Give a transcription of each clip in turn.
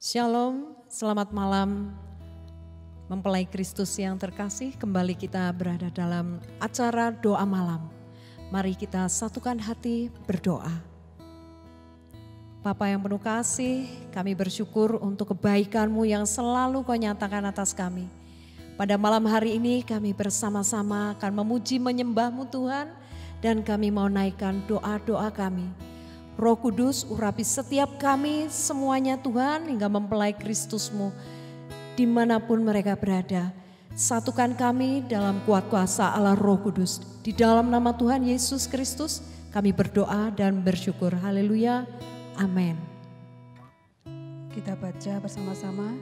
Shalom, selamat malam. Mempelai Kristus yang terkasih, kembali kita berada dalam acara doa malam. Mari kita satukan hati berdoa. Bapa yang penuh kasih, kami bersyukur untuk kebaikan-Mu yang selalu Kau nyatakan atas kami. Pada malam hari ini kami bersama-sama akan memuji menyembah-Mu Tuhan dan kami mau naikkan doa-doa kami. Roh Kudus urapi setiap kami semuanya Tuhan hingga mempelai Kristusmu di mana pun mereka berada. Satukan kami dalam kuat kuasa Allah Roh Kudus. Di dalam nama Tuhan Yesus Kristus kami berdoa dan bersyukur. Haleluya. Amin. Kita baca bersama-sama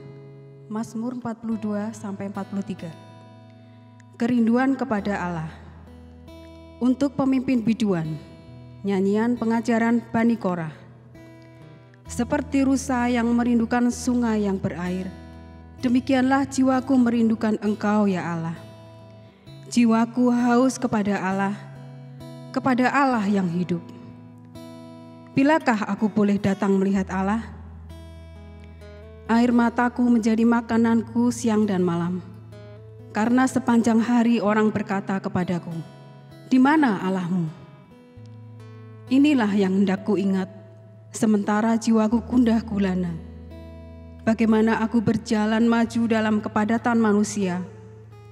Mazmur 42 sampai 43. Kerinduan kepada Allah. Untuk pemimpin biduan, nyanyian pengajaran Bani Korah. Seperti rusa yang merindukan sungai yang berair, demikianlah jiwaku merindukan Engkau ya Allah. Jiwaku haus kepada Allah, kepada Allah yang hidup. Bilakah aku boleh datang melihat Allah? Air mataku menjadi makananku siang dan malam. Karena sepanjang hari orang berkata kepadaku, "Di mana Allahmu?" Inilah yang hendak ku ingat, sementara jiwaku kundah gulana. Bagaimana aku berjalan maju dalam kepadatan manusia,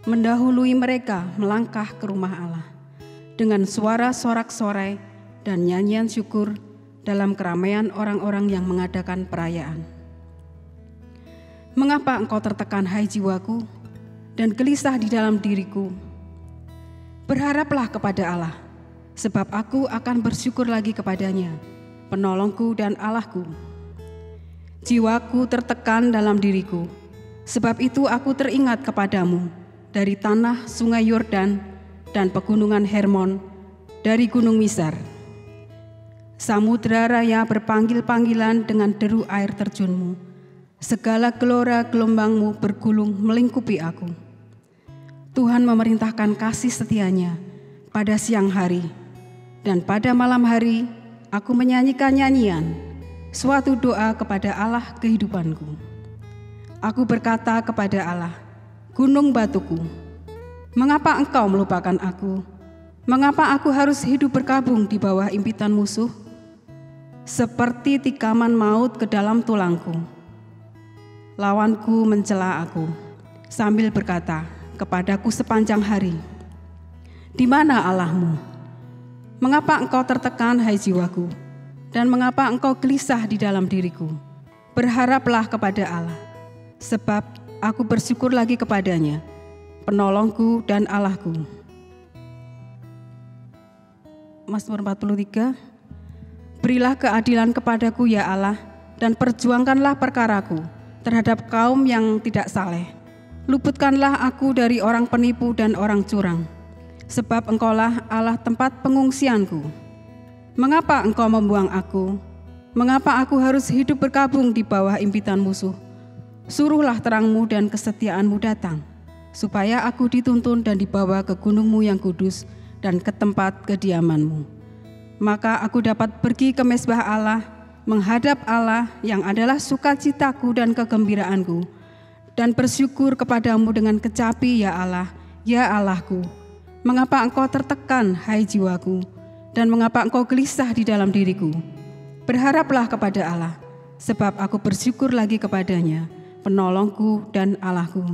mendahului mereka melangkah ke rumah Allah dengan suara sorak-sorai dan nyanyian syukur dalam keramaian orang-orang yang mengadakan perayaan. Mengapa engkau tertekan, hai jiwaku, dan gelisah di dalam diriku? Berharaplah kepada Allah, sebab aku akan bersyukur lagi kepadanya, penolongku dan Allahku. Jiwaku tertekan dalam diriku, sebab itu aku teringat kepadamu dari tanah sungai Yordan dan pegunungan Hermon, dari gunung Misar. Samudra raya berpanggil-panggilan dengan deru air terjunmu. Segala gelora gelombangmu bergulung melingkupi aku. Tuhan memerintahkan kasih setianya pada siang hari, dan pada malam hari aku menyanyikan nyanyian, suatu doa kepada Allah kehidupanku. Aku berkata kepada Allah, gunung batuku, mengapa engkau melupakan aku? Mengapa aku harus hidup berkabung di bawah impitan musuh? Seperti tikaman maut ke dalam tulangku. Lawanku mencela aku sambil berkata, kepadaku sepanjang hari. Di mana Allahmu? Mengapa engkau tertekan, hai jiwaku? Dan mengapa engkau gelisah di dalam diriku? Berharaplah kepada Allah, sebab aku bersyukur lagi kepadanya, penolongku dan Allahku. Mazmur 43 Berilah keadilan kepadaku ya Allah, dan perjuangkanlah perkaraku terhadap kaum yang tidak saleh Luputkanlah aku dari orang penipu dan orang curang, sebab engkaulah Allah tempat pengungsianku. Mengapa engkau membuang aku? Mengapa aku harus hidup berkabung di bawah impitan musuh? Suruhlah terangmu dan kesetiaanmu datang, supaya aku dituntun dan dibawa ke gunungmu yang kudus dan ke tempat kediamanmu. Maka aku dapat pergi ke mesbah Allah, menghadap Allah yang adalah sukacitaku dan kegembiraanku, dan bersyukur kepadamu dengan kecapi ya Allah, ya Allahku. Mengapa engkau tertekan, hai jiwaku, dan mengapa engkau gelisah di dalam diriku? Berharaplah kepada Allah, sebab aku bersyukur lagi kepadanya, penolongku dan Allahku.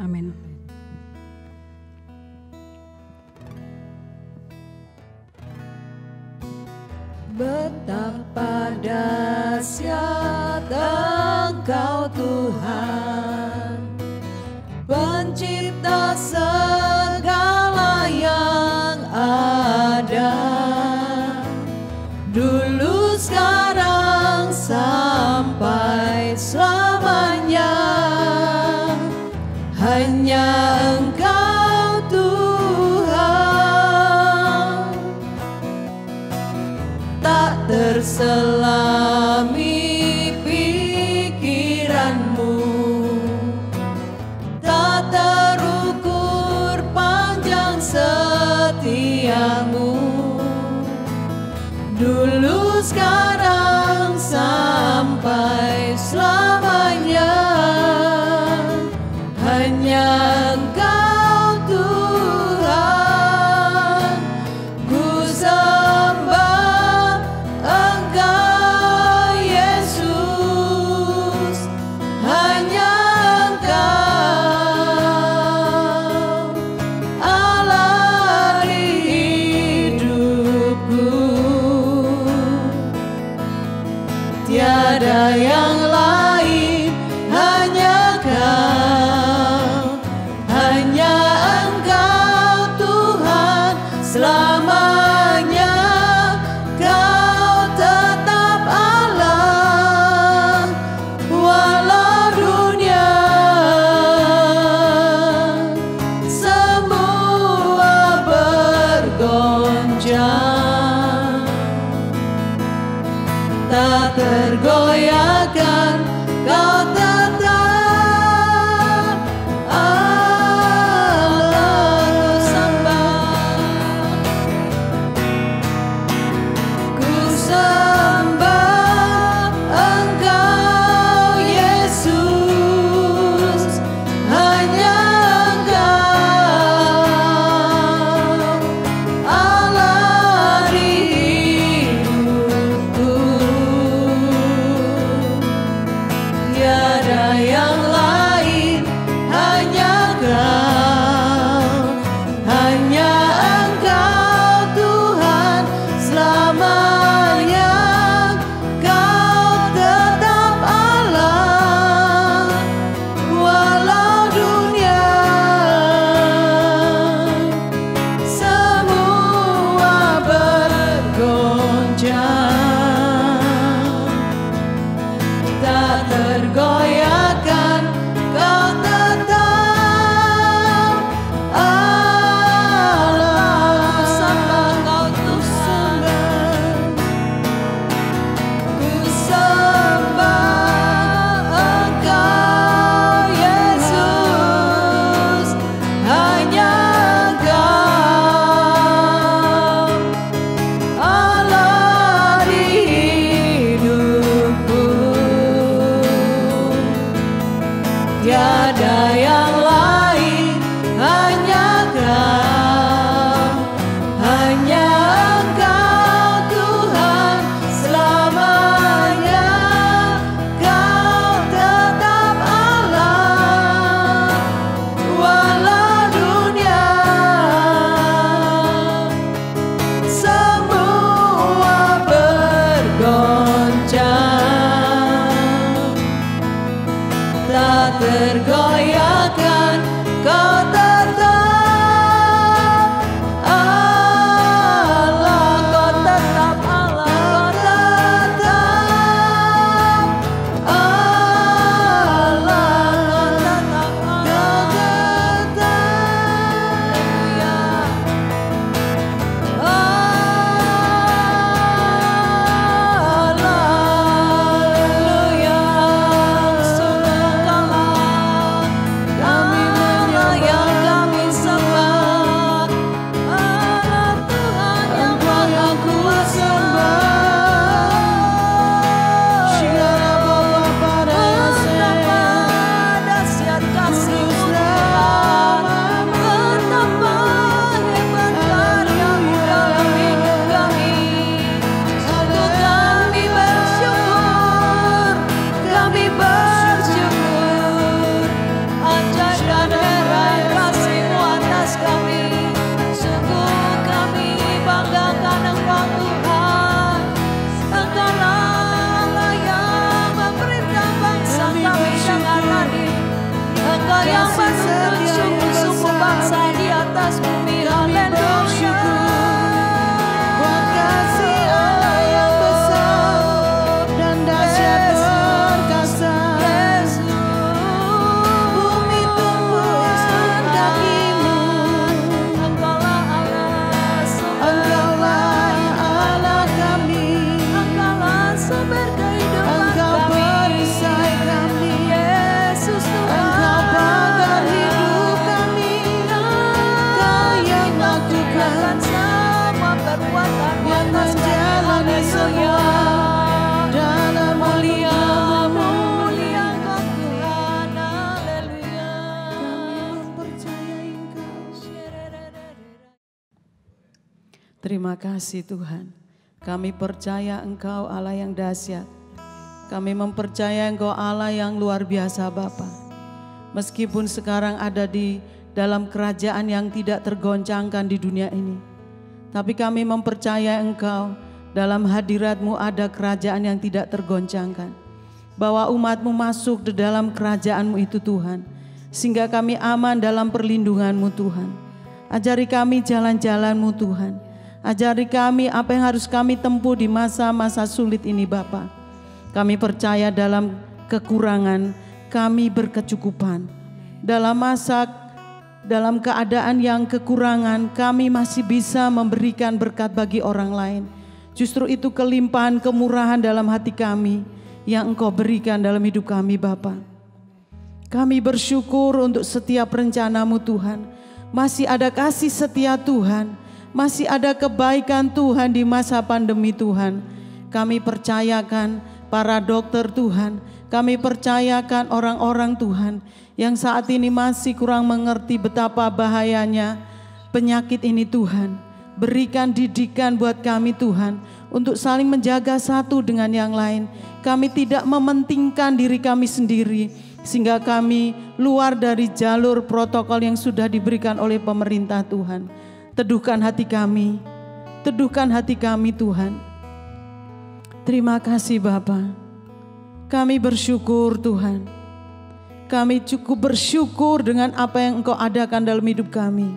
Amin. Betapa dahsyat Engkau Tuhan Pencipta segala yang ada. Dulu sekarang sampai selamanya. Hanya Engkau Tuhan. Tak terselami Kasih Tuhan. Kami percaya Engkau Allah yang dahsyat. Kami mempercayai Engkau Allah yang luar biasa Bapa. Meskipun sekarang ada di dalam kerajaan yang tidak tergoncangkan di dunia ini. Tapi kami mempercayai Engkau dalam hadiratmu ada kerajaan yang tidak tergoncangkan. Bahwa umatmu masuk di dalam kerajaanmu itu Tuhan. Sehingga kami aman dalam perlindunganmu Tuhan. Ajari kami jalan-jalanmu Tuhan. Ajari kami apa yang harus kami tempuh di masa-masa sulit ini Bapa. Kami percaya dalam kekurangan kami berkecukupan. Dalam masa dalam keadaan yang kekurangan kami masih bisa memberikan berkat bagi orang lain. Justru itu kelimpahan kemurahan dalam hati kami yang Engkau berikan dalam hidup kami Bapa. Kami bersyukur untuk setiap rencanamu Tuhan. Masih ada kasih setia Tuhan. Masih ada kebaikan Tuhan di masa pandemi Tuhan. Kami percayakan para dokter Tuhan. Kami percayakan orang-orang Tuhan yang saat ini masih kurang mengerti betapa bahayanya penyakit ini Tuhan. Berikan didikan buat kami Tuhan untuk saling menjaga satu dengan yang lain. Kami tidak mementingkan diri kami sendiri sehingga kami luar dari jalur protokol yang sudah diberikan oleh pemerintah Tuhan. Teduhkan hati kami, teduhkan hati kami Tuhan. Terima kasih Bapa. Kami bersyukur Tuhan. Kami cukup bersyukur dengan apa yang Engkau adakan dalam hidup kami.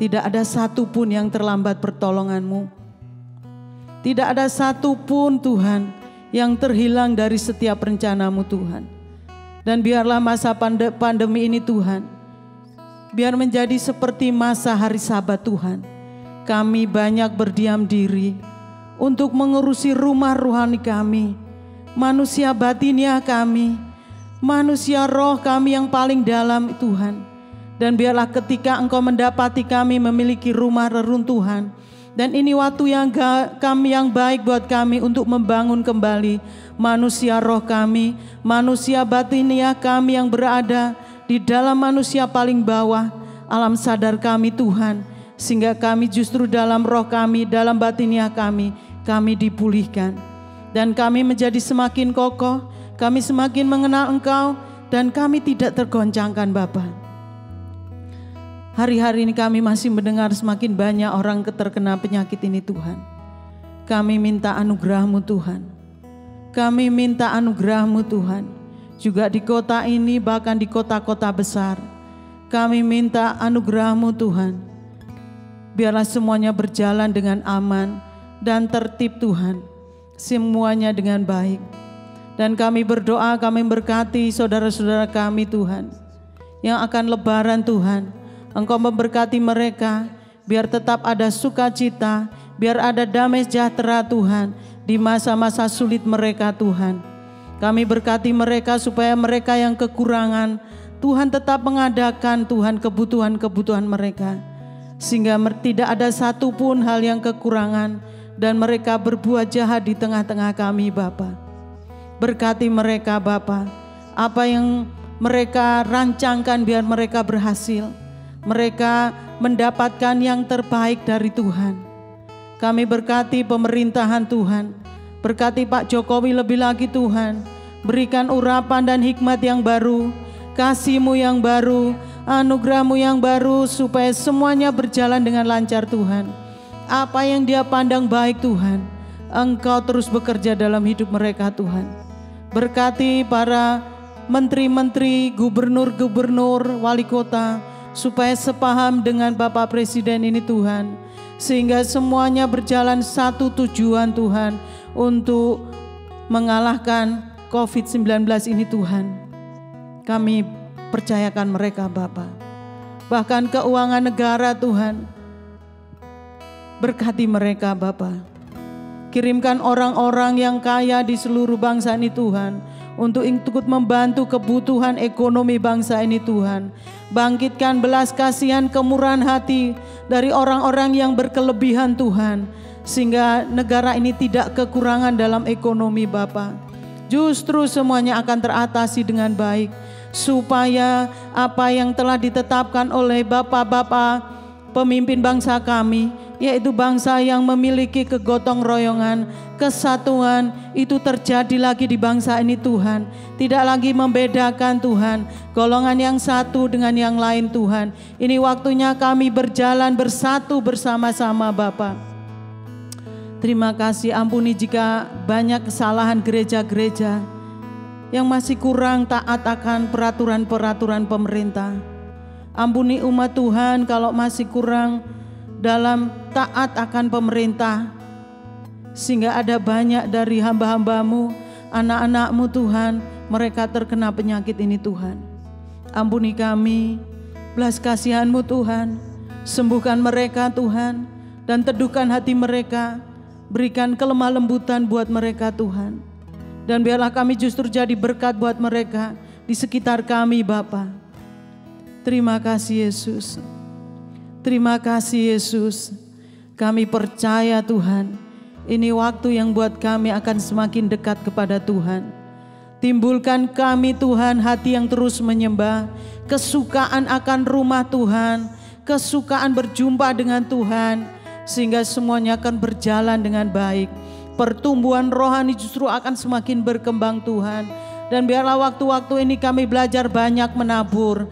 Tidak ada satupun yang terlambat pertolonganmu. Tidak ada satupun Tuhan yang terhilang dari setiap rencanamu Tuhan. Dan biarlah masa pande- pandemi ini Tuhan, biar menjadi seperti masa hari sabat Tuhan. Kami banyak berdiam diri untuk mengurusi rumah rohani kami, manusia batinnya kami, manusia roh kami yang paling dalam Tuhan. Dan biarlah ketika engkau mendapati kami memiliki rumah reruntuhan, dan ini waktu yang ga- kami yang baik buat kami untuk membangun kembali manusia roh kami, manusia batinia kami yang berada di dalam manusia paling bawah, alam sadar kami Tuhan, sehingga kami justru dalam roh kami, dalam batinia kami, kami dipulihkan. Dan kami menjadi semakin kokoh, kami semakin mengenal Engkau, dan kami tidak tergoncangkan Bapak. Hari-hari ini kami masih mendengar semakin banyak orang terkena penyakit ini Tuhan. Kami minta anugerah-Mu Tuhan. Kami minta anugerah-Mu Tuhan. Juga di kota ini bahkan di kota-kota besar. Kami minta anugerah-Mu Tuhan. Biarlah semuanya berjalan dengan aman dan tertib Tuhan. Semuanya dengan baik. Dan kami berdoa, kami berkati saudara-saudara kami Tuhan. Yang akan lebaran Tuhan. Engkau memberkati mereka, biar tetap ada sukacita, biar ada damai sejahtera Tuhan di masa-masa sulit mereka Tuhan. Kami berkati mereka supaya mereka yang kekurangan, Tuhan tetap mengadakan Tuhan kebutuhan-kebutuhan mereka. Sehingga tidak ada satupun hal yang kekurangan dan mereka berbuat jahat di tengah-tengah kami Bapa. Berkati mereka Bapa, apa yang mereka rancangkan biar mereka berhasil mereka mendapatkan yang terbaik dari Tuhan. Kami berkati pemerintahan Tuhan, berkati Pak Jokowi lebih lagi Tuhan, berikan urapan dan hikmat yang baru, kasih-Mu yang baru, anugerah-Mu yang baru, supaya semuanya berjalan dengan lancar Tuhan. Apa yang dia pandang baik Tuhan, Engkau terus bekerja dalam hidup mereka Tuhan. Berkati para menteri-menteri, gubernur-gubernur, wali kota, supaya sepaham dengan Bapak Presiden ini Tuhan. Sehingga semuanya berjalan satu tujuan Tuhan untuk mengalahkan COVID-19 ini Tuhan. Kami percayakan mereka Bapak. Bahkan keuangan negara Tuhan. Berkati mereka Bapak. Kirimkan orang-orang yang kaya di seluruh bangsa ini Tuhan untuk ikut membantu kebutuhan ekonomi bangsa ini Tuhan. Bangkitkan belas kasihan kemurahan hati dari orang-orang yang berkelebihan Tuhan. Sehingga negara ini tidak kekurangan dalam ekonomi Bapa. Justru semuanya akan teratasi dengan baik. Supaya apa yang telah ditetapkan oleh Bapak-Bapak pemimpin bangsa kami yaitu bangsa yang memiliki kegotong royongan, kesatuan itu terjadi lagi di bangsa ini Tuhan. Tidak lagi membedakan Tuhan, golongan yang satu dengan yang lain Tuhan. Ini waktunya kami berjalan bersatu bersama-sama Bapak. Terima kasih ampuni jika banyak kesalahan gereja-gereja yang masih kurang taat akan peraturan-peraturan pemerintah. Ampuni umat Tuhan kalau masih kurang dalam taat akan pemerintah. Sehingga ada banyak dari hamba-hambamu, anak-anakmu Tuhan, mereka terkena penyakit ini Tuhan. Ampuni kami, belas kasihanmu Tuhan, sembuhkan mereka Tuhan, dan teduhkan hati mereka, berikan kelemah lembutan buat mereka Tuhan. Dan biarlah kami justru jadi berkat buat mereka di sekitar kami Bapa. Terima kasih Yesus. Terima kasih Yesus. Kami percaya Tuhan, ini waktu yang buat kami akan semakin dekat kepada Tuhan. Timbulkan kami Tuhan hati yang terus menyembah, kesukaan akan rumah Tuhan, kesukaan berjumpa dengan Tuhan, sehingga semuanya akan berjalan dengan baik. Pertumbuhan rohani justru akan semakin berkembang Tuhan. Dan biarlah waktu-waktu ini kami belajar banyak menabur.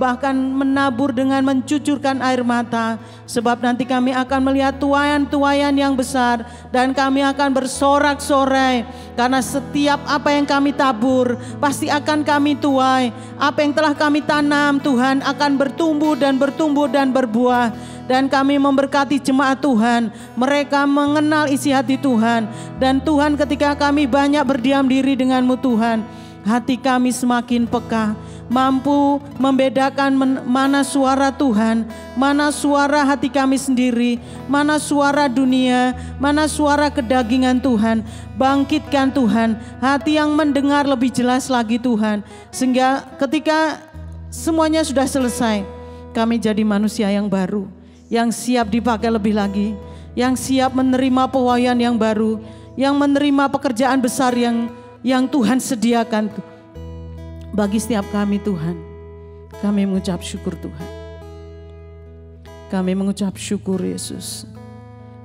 Bahkan menabur dengan mencucurkan air mata. Sebab nanti kami akan melihat tuayan-tuayan yang besar. Dan kami akan bersorak-sorai. Karena setiap apa yang kami tabur pasti akan kami tuai. Apa yang telah kami tanam Tuhan akan bertumbuh dan bertumbuh dan berbuah dan kami memberkati jemaat Tuhan. Mereka mengenal isi hati Tuhan dan Tuhan ketika kami banyak berdiam diri denganmu Tuhan, hati kami semakin peka, mampu membedakan mana suara Tuhan, mana suara hati kami sendiri, mana suara dunia, mana suara kedagingan Tuhan. Bangkitkan Tuhan, hati yang mendengar lebih jelas lagi Tuhan. Sehingga ketika semuanya sudah selesai, kami jadi manusia yang baru yang siap dipakai lebih lagi, yang siap menerima pewayan yang baru, yang menerima pekerjaan besar yang yang Tuhan sediakan bagi setiap kami Tuhan. Kami mengucap syukur Tuhan. Kami mengucap syukur Yesus.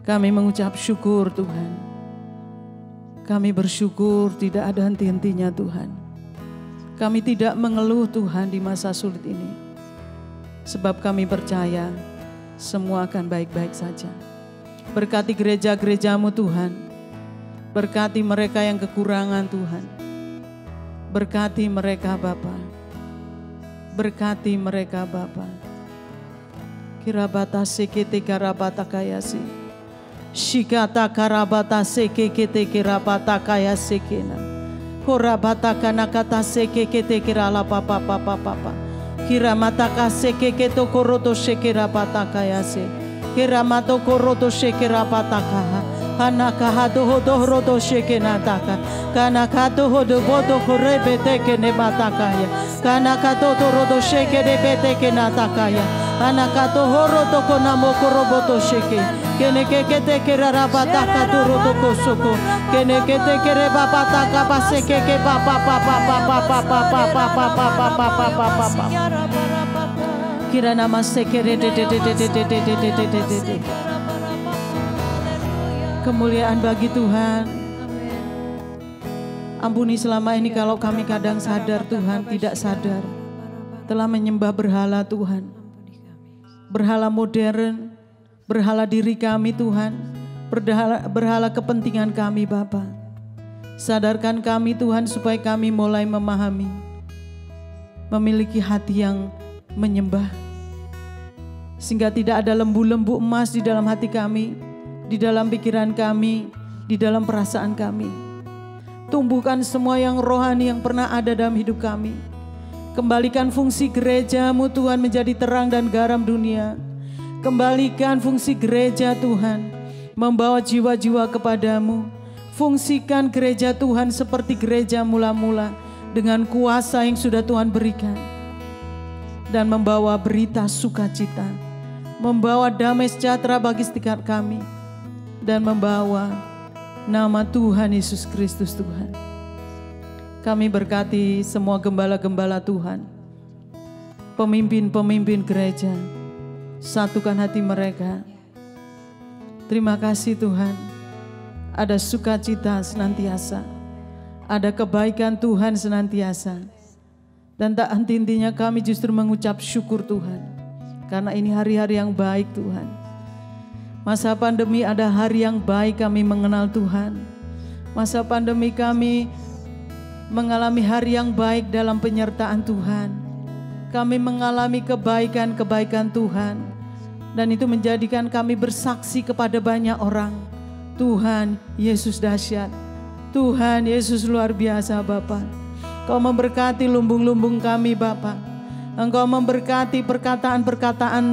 Kami mengucap syukur Tuhan. Kami bersyukur tidak ada henti-hentinya Tuhan. Kami tidak mengeluh Tuhan di masa sulit ini. Sebab kami percaya semua akan baik-baik saja. Berkati gereja-gerejamu Tuhan. Berkati mereka yang kekurangan Tuhan. Berkati mereka Bapa. Berkati mereka Bapa. Kirabata sekete karabata kayasi. Shikata karabata sekete kirabata kaya sekena. Korabata kanakata sekete kirala papa papa papa. kira mataka se ke ke to koroto se pataka ya se. Ke ra mato pataka ha. anaka hado hodo rodo sheke nataka kanaka do hodo bodo horebe teke ne mataka ya kanaka do do rodo sheke ne beteke nataka ya anaka do horo do kona mokoro bodo sheke kene ke ke teke rara bataka do rodo kosoko kene ke teke re babataka baseke ke ba pa ba ba ba ba ba ba pa pa pa ba ba pa pa pa pa pa pa pa pa pa pa pa pa de de de de de de de Kemuliaan bagi Tuhan. Ampuni selama ini kalau kami kadang sadar Tuhan tidak sadar. Telah menyembah berhala Tuhan. Berhala modern, berhala diri kami Tuhan. Berhala, berhala kepentingan kami Bapa. Sadarkan kami Tuhan supaya kami mulai memahami. Memiliki hati yang menyembah. Sehingga tidak ada lembu-lembu emas di dalam hati kami, di dalam pikiran kami, di dalam perasaan kami. Tumbuhkan semua yang rohani yang pernah ada dalam hidup kami. Kembalikan fungsi gerejamu Tuhan menjadi terang dan garam dunia. Kembalikan fungsi gereja Tuhan, membawa jiwa-jiwa kepadamu. Fungsikan gereja Tuhan seperti gereja mula-mula dengan kuasa yang sudah Tuhan berikan dan membawa berita sukacita, membawa damai sejahtera bagi setiap kami, dan membawa nama Tuhan Yesus Kristus Tuhan. Kami berkati semua gembala-gembala Tuhan, pemimpin-pemimpin gereja, satukan hati mereka. Terima kasih Tuhan, ada sukacita senantiasa, ada kebaikan Tuhan senantiasa dan tak henti-hentinya kami justru mengucap syukur Tuhan. Karena ini hari-hari yang baik Tuhan. Masa pandemi ada hari yang baik kami mengenal Tuhan. Masa pandemi kami mengalami hari yang baik dalam penyertaan Tuhan. Kami mengalami kebaikan-kebaikan Tuhan. Dan itu menjadikan kami bersaksi kepada banyak orang. Tuhan Yesus dahsyat. Tuhan Yesus luar biasa Bapak. Kau memberkati lumbung-lumbung kami Bapak. Engkau memberkati perkataan-perkataan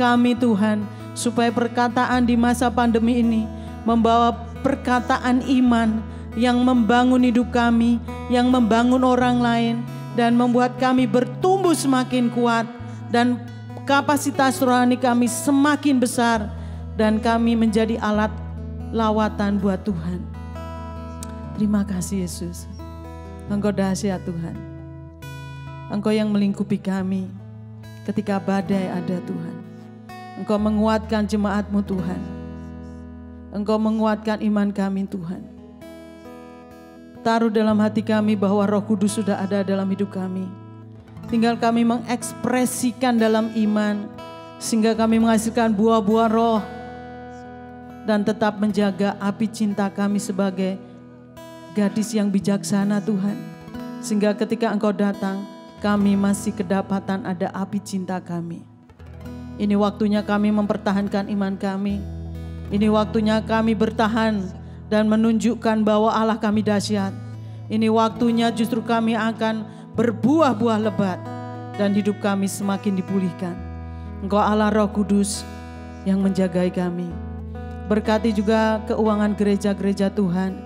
kami Tuhan. Supaya perkataan di masa pandemi ini membawa perkataan iman yang membangun hidup kami, yang membangun orang lain, dan membuat kami bertumbuh semakin kuat, dan kapasitas rohani kami semakin besar, dan kami menjadi alat lawatan buat Tuhan. Terima kasih Yesus. Engkau dahsyat Tuhan. Engkau yang melingkupi kami ketika badai ada Tuhan. Engkau menguatkan jemaatmu Tuhan. Engkau menguatkan iman kami Tuhan. Taruh dalam hati kami bahwa roh kudus sudah ada dalam hidup kami. Tinggal kami mengekspresikan dalam iman. Sehingga kami menghasilkan buah-buah roh. Dan tetap menjaga api cinta kami sebagai gadis yang bijaksana Tuhan. Sehingga ketika engkau datang, kami masih kedapatan ada api cinta kami. Ini waktunya kami mempertahankan iman kami. Ini waktunya kami bertahan dan menunjukkan bahwa Allah kami dahsyat. Ini waktunya justru kami akan berbuah-buah lebat dan hidup kami semakin dipulihkan. Engkau Allah Roh Kudus yang menjagai kami. Berkati juga keuangan gereja-gereja Tuhan.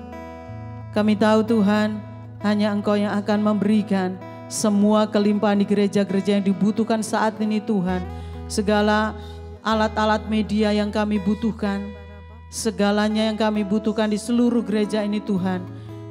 Kami tahu Tuhan, hanya Engkau yang akan memberikan semua kelimpahan di gereja-gereja yang dibutuhkan saat ini Tuhan segala alat-alat media yang kami butuhkan, segalanya yang kami butuhkan di seluruh gereja ini Tuhan,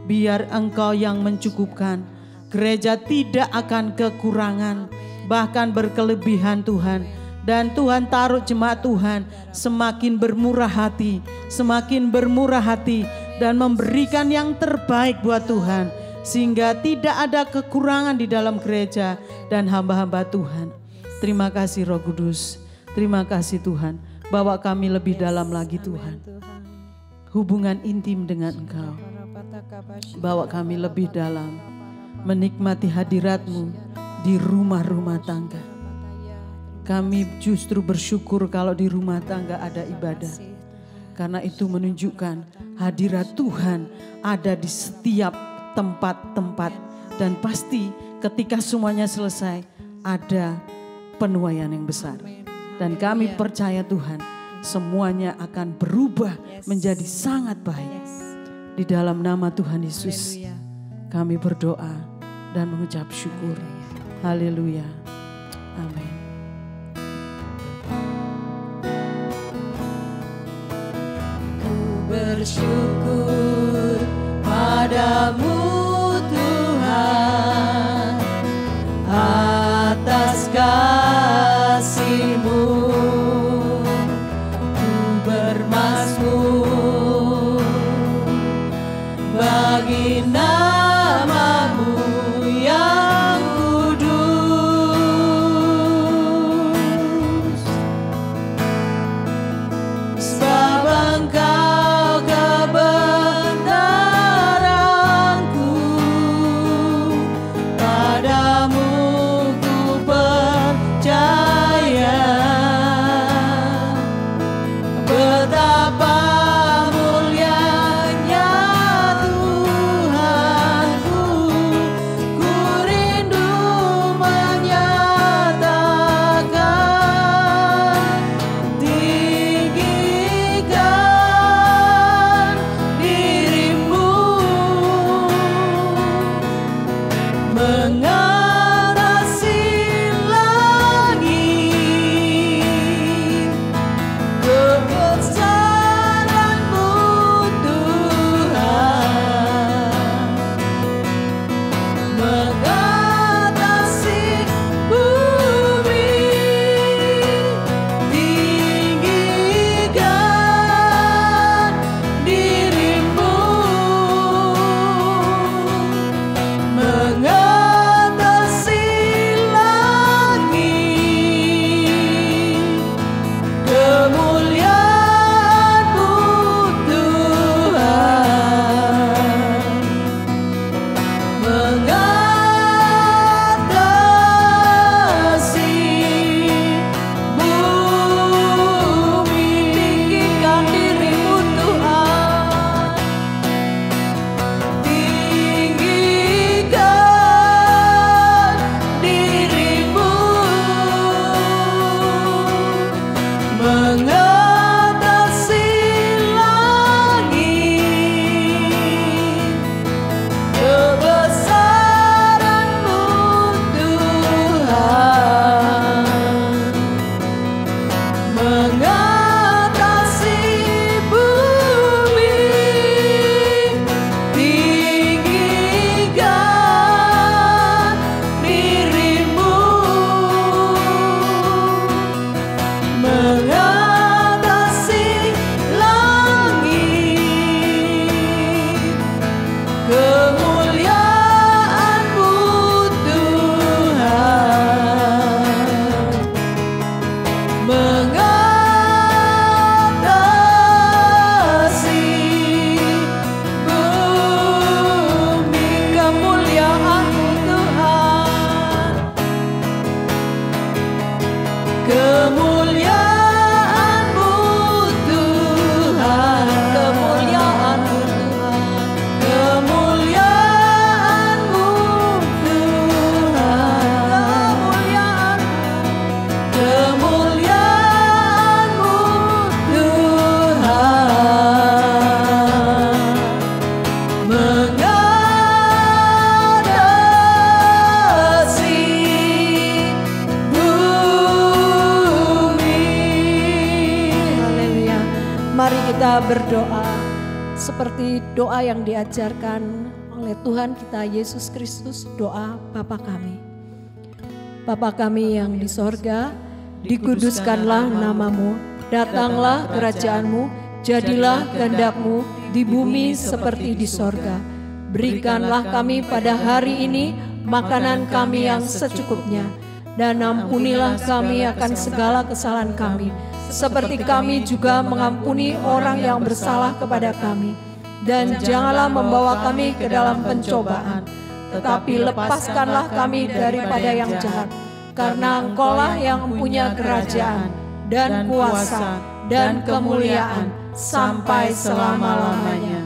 biar Engkau yang mencukupkan. Gereja tidak akan kekurangan, bahkan berkelebihan Tuhan. Dan Tuhan taruh jemaat Tuhan semakin bermurah hati, semakin bermurah hati dan memberikan yang terbaik buat Tuhan. Sehingga tidak ada kekurangan di dalam gereja dan hamba-hamba Tuhan. Terima kasih Roh Kudus. Terima kasih Tuhan. Bawa kami lebih dalam lagi Tuhan. Hubungan intim dengan Engkau. Bawa kami lebih dalam. Menikmati hadiratmu di rumah-rumah tangga. Kami justru bersyukur kalau di rumah tangga ada ibadah. Karena itu menunjukkan hadirat Tuhan ada di setiap tempat-tempat. Dan pasti ketika semuanya selesai ada penuaian yang besar. Dan kami percaya Tuhan semuanya akan berubah menjadi sangat baik. Di dalam nama Tuhan Yesus kami berdoa dan mengucap syukur. Haleluya. Amin. bersyukur padamu Mari kita berdoa seperti doa yang diajarkan oleh Tuhan kita Yesus Kristus, doa Bapa kami. Bapa kami yang di sorga, dikuduskanlah namamu, datanglah kerajaanmu, jadilah kehendakmu di bumi seperti di sorga. Berikanlah kami pada hari ini makanan kami yang secukupnya, dan ampunilah kami akan segala kesalahan kami, seperti kami juga mengampuni orang yang bersalah kepada kami. Dan janganlah membawa kami ke dalam pencobaan, tetapi lepaskanlah kami daripada yang jahat. Karena engkaulah yang punya kerajaan, dan kuasa, dan kemuliaan, sampai selama-lamanya.